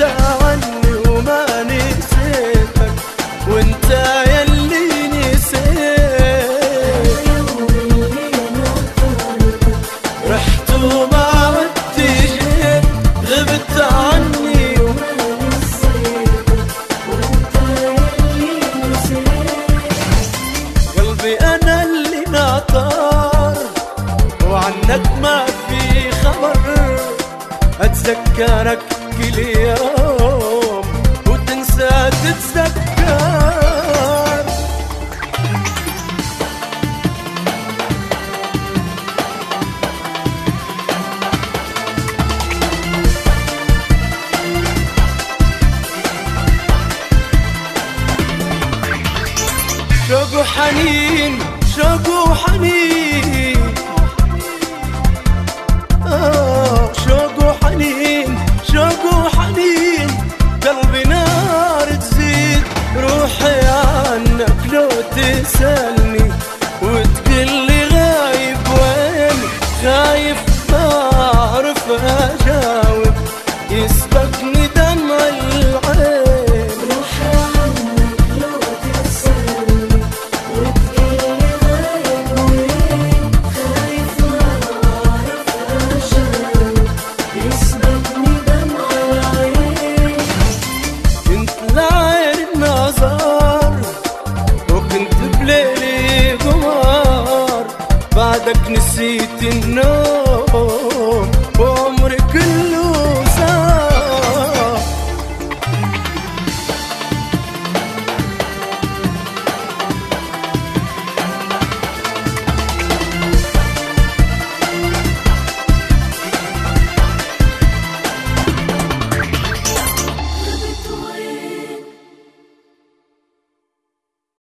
انت عني وما وانت يلي نسيت رحت وما عدت جيت غبت عني وما وانت يلي نسيت قلبي أنا اللي ناطر وعنك ما في خبر أتذكرك كل يوم وتنسى تتذكر. شوق وحنين حياتك نسيت النوم